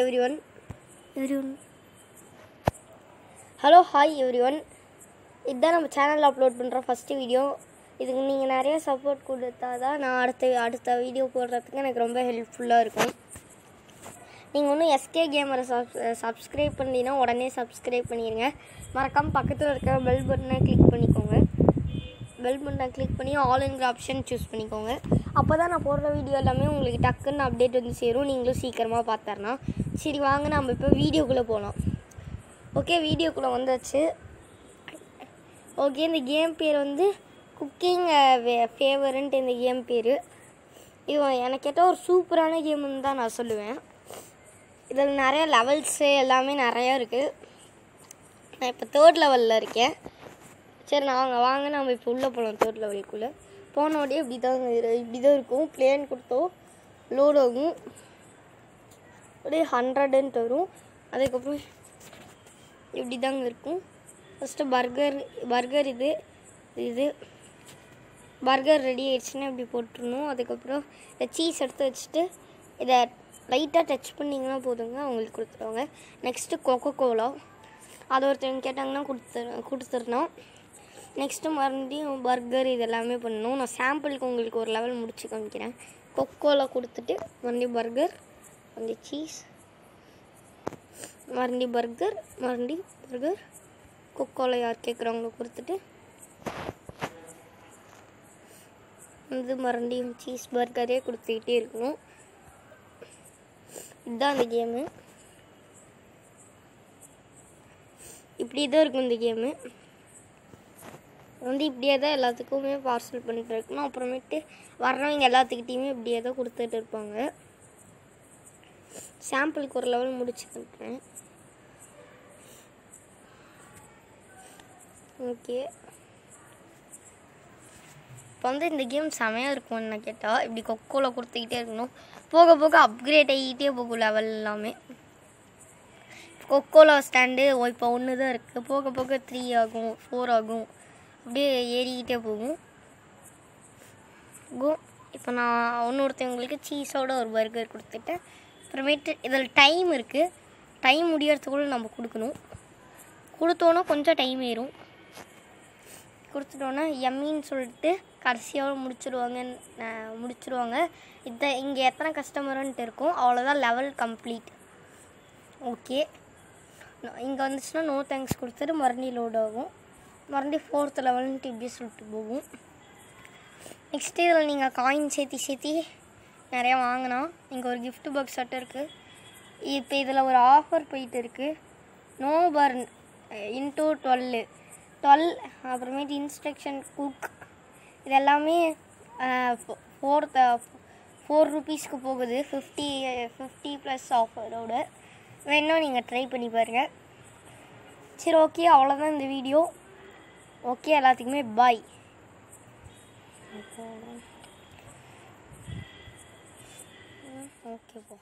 Everyone everyone hello hi everyone இதுதான் நம்ம சேனலில் அப்லோட் பண்ணுற ஃபஸ்ட்டு வீடியோ இதுக்கு நீங்கள் நிறைய சப்போர்ட் கொடுத்தா தான் நான் அடுத்த அடுத்த வீடியோ போடுறதுக்கு எனக்கு ரொம்ப ஹெல்ப்ஃபுல்லாக இருக்கும். நீங்கள் ஒன்றும் எஸ்கே கேமரை சப் சப்ஸ்கிரைப் பண்ணீங்கன்னா உடனே சப்ஸ்கிரைப் பண்ணிடுங்க மறக்காமல் பக்கத்தில் இருக்க பெல் பட்டனை கிளிக் பண்ணிக்கோங்க. பெல் பட்டனை கிளிக் பண்ணி ஆல்ங்கிற ஆப்ஷன் சூஸ் பண்ணிக்கோங்க. அப்போ தான் நான் போடுற வீடியோ எல்லாமே உங்களுக்கு டக்குன்னு அப்டேட் வந்து சேரும். நீங்களும் சீக்கிரமாக பார்த்தர்னா சரி வாங்க நம்ம இப்போ வீடியோக்குள்ளே போகலாம் ஓகே வீடியோக்குள்ளே வந்தாச்சு. ஓகே இந்த கேம் பேர் வந்து குக்கிங் ஃபேவரன்ட் uh, இந்த கேம் பேர். இது எனக்கு கேட்டால் ஒரு சூப்பரான கேம்னு தான் நான் சொல்லுவேன். இதில் நிறைய லெவல்ஸு எல்லாமே நிறையா இருக்குது நான் இப்போ தேர்ட் லெவலில் இருக்கேன். சரி நாங்கள் வாங்க நம்ம இப்போ உள்ளே போகலாம் தேர்ட் லெவலுக்குள்ளே போனோடனே இப்படி தான் இப்படி தான் இருக்கும். பிளேன் கொடுத்தோம். லோட் ஆகும். அப்படியே ஹண்ட்ரடுன்ட்டு வரும் அதுக்கப்புறம் இப்படி தாங்க இருக்கும். ஃபஸ்ட்டு பர்கர் பர்கர் இது இது. பர்கர் ரெடி ஆயிடுச்சுன்னா இப்படி போட்டுருணும் அதுக்கப்புறம் இந்த சீஸ் எடுத்து வச்சுட்டு இதை லைட்டாக டச் பண்ணிங்கன்னா போதுங்க. அவங்களுக்கு கொடுத்துருவாங்க. நெக்ஸ்ட்டு கொக்கோ கோலா அது ஒருத்தவங்க கேட்டாங்கன்னா கொடுத்து கொடுத்துருந்தோம் நெக்ஸ்ட்டு மறுபடியும் பர்கர் இது எல்லாமே பண்ணணும். நான் சாம்பிளுக்கு உங்களுக்கு ஒரு லெவல் முடிச்சு காமிக்கிறேன். கொக்கோலா கொடுத்துட்டு மறுபடியும் பர்கர் மறுபடியும் சீஸ் மறுபடி பர்கர் மறுபடி பர்கர் கொக்கோலா யார் கேட்குறவங்கள கொடுத்துட்டு வந்து மறுபடியும் சீஸ் பர்கரே கொடுத்துக்கிட்டே இருக்கணும். இதுதான் அந்த கேமு இப்படி தான் இருக்கும் இந்த கேமு வந்து இப்படியே தான் எல்லாத்துக்குமே பார்சல் பண்ணிட்டு இருக்கணும். அப்புறமேட்டு வர்றவங்க எல்லாத்துக்கிட்டேயுமே இப்படியே தான் கொடுத்துட்டு இருப்பாங்க. சாம்பிளுக்கு ஒரு லெவல் முடிச்சு பண்ணுறேன் ஓகே இப்போ வந்து இந்த கேம் செமையாக இருக்கும்னு நான் கேட்டால் இப்படி கொக்கோவில் கொடுத்துக்கிட்டே இருக்கணும். போக போக அப்கிரேட் ஆகிக்கிட்டே போகும் லெவல் எல்லாமே. கொக்கோலா ஸ்டாண்டு இப்போ ஒன்று தான் இருக்குது போக போக த்ரீ ஆகும் ஃபோர் ஆகும். அப்படியே ஏறிக்கிட்டே போகும். கோ இப்போ நான் இன்னொருத்தவங்களுக்கு சீஸோட ஒரு பர்கர் கொடுத்துட்டேன். அப்புறமேட்டு இதில் டைம் இருக்குது டைம் முடியறதுக்குள்ள நம்ம கொடுக்கணும். கொடுத்தோன்னா கொஞ்சம் டைம் ஏறும். கொடுத்துட்டோன்னா எம்மின்னு சொல்லிட்டு கடைசியாக முடிச்சிடுவாங்கன்னு முடிச்சிடுவாங்க இதை இங்கே எத்தனை கஸ்டமருன்ட்டு இருக்கும். அவ்வளோதான் லெவல் கம்ப்ளீட் ஓகே இங்கே வந்துச்சுன்னா நோ தேங்க்ஸ் கொடுத்துட்டு மறுபடியும் லோட் ஆகும். மறந்து ஃபோர்த் லெவல்ன்ட்டு இப்படி சொல்லிட்டு போகும். நெக்ஸ்ட் இதில் நீங்கள் காயின் சேர்த்தி சேர்த்தி நிறையா வாங்கினா இங்கே ஒரு கிஃப்ட் பாக்ஸ் சட்டை இருக்குது இப்போ இதில் ஒரு ஆஃபர் போயிட்டு இருக்குது no burn into twelve twelve அப்புறமேட்டு இன்ஸ்ட்ரக்ஷன் குக் இது எல்லாமே ஃபோர் ஃபோர் ருபீஸ்க்கு போகுது. ஃபிஃப்டி ஃபிஃப்டி ப்ளஸ் ஆஃபரோட வேணும் நீங்கள் ட்ரை பண்ணி பாருங்கள் சரி ஓகே அவ்வளோதான் இந்த வீடியோ ஓகே எல்லாத்துக்குமே பாய் ஓகேப்பா